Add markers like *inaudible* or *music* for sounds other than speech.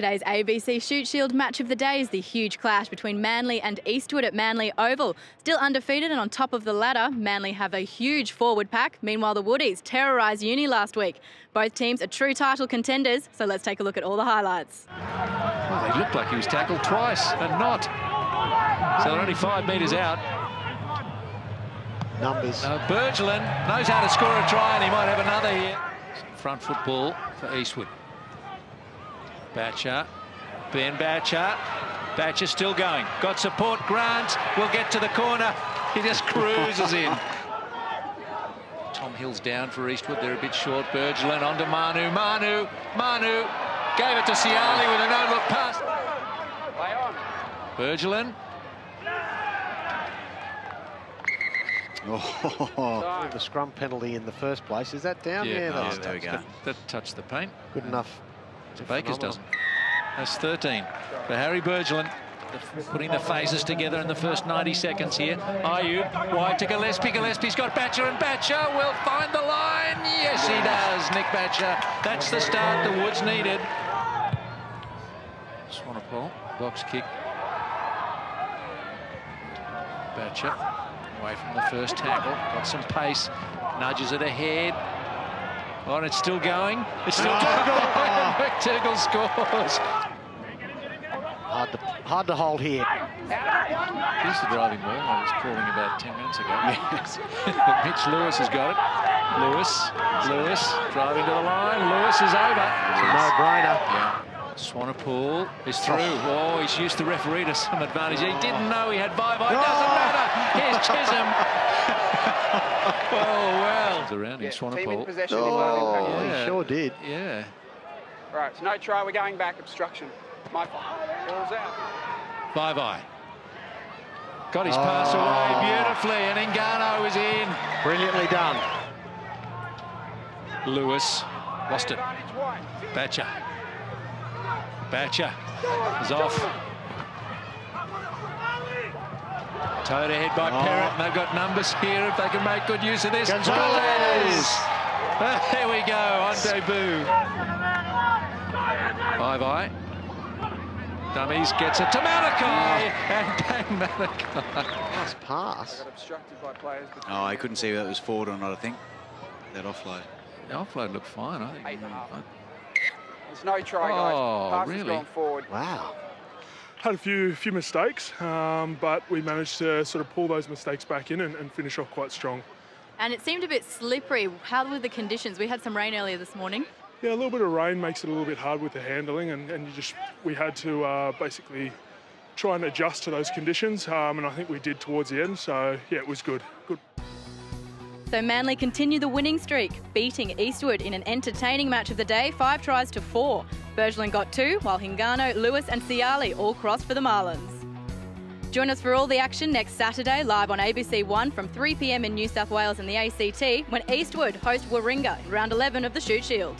Today's ABC Shute Shield match of the day is the huge clash between Manly and Eastwood at Manly Oval. Still undefeated and on top of the ladder, Manly have a huge forward pack. Meanwhile, the Woodies terrorised Uni last week. Both teams are true title contenders, so let's take a look at all the highlights. Well, he looked like he was tackled twice and not. So they're only five metres out. Numbers. Uh, Bergelin knows how to score a try and he might have another here. Front football for Eastwood. Batcher, Ben Batcher. Batcher still going. Got support. Grant will get to the corner. He just cruises in. *laughs* Tom Hill's down for Eastwood. They're a bit short. Bergelin on to Manu. Manu. Manu gave it to Ciali with a no-look pass. Bergelin. Oh, *laughs* the scrum penalty in the first place. Is that down? Yeah, that's oh, there we go. touched That touched the paint. Good enough. So Bakers doesn't. That's 13 for Harry Bergelin. Putting the phases together in the first 90 seconds here. Ayub wide to Gillespie. Gillespie's got Batcher and Batcher will find the line. Yes, he does. Nick Batcher. That's the start the Woods needed. Swanepoel, box kick. Batcher away from the first tackle. Got some pace. Nudges it ahead. Oh, and it's still going. It's still *laughs* going. McTougal scores. Hard to, hard to hold here. Here's the driving ball I was calling about 10 minutes ago. Yes. *laughs* Mitch Lewis has got it. Lewis, Lewis driving to the line. Lewis is over. It's a no-brainer. Yeah. Swanepoel is through. Oh, oh he's used the referee to some advantage. He didn't know he had five. It doesn't oh. matter. Here's Chisholm. *laughs* oh, well. Around him, Team in Swanepoel. possession well Oh. Yeah. he sure did. Yeah. Right, so no try, we're going back, obstruction. My fault. Ball's out. Five eye. Got his pass Oh. away beautifully, and Hingano is in. Brilliantly done. Lewis lost it. It's wide. Batcher. Batcher is off. Towed ahead by Oh. Perrott, and they've got numbers here if they can make good use of this. Gonzalez! *laughs* There we go, on debut. Five eye. Dummies gets it to Malachi, *laughs* and bang Malachi. Nice pass. Got obstructed by players. between Oh, I couldn't see whether it was forward or not, I think. That offload. The offload looked fine, I think. Eight and a half. There's no try, guys. Oh, Pass has really? gone forward. Wow. had a few few mistakes, um, but we managed to sort of pull those mistakes back in and, and finish off quite strong. And it seemed a bit slippery. How were the conditions? We had some rain earlier this morning. Yeah, a little bit of rain makes it a little bit hard with the handling, and, and you just we had to uh, basically try and adjust to those conditions, um, and I think we did towards the end. So yeah, it was good. Good. So Manly continue the winning streak, beating Eastwood in an entertaining match of the day, five tries to four. Bergelin got two, while Hingano, Lewis and Ciali all crossed for the Marlins. Join us for all the action next Saturday, live on ABC One from 3pm in New South Wales and the ACT, when Eastwood host Warringah in round 11 of the Shute Shield.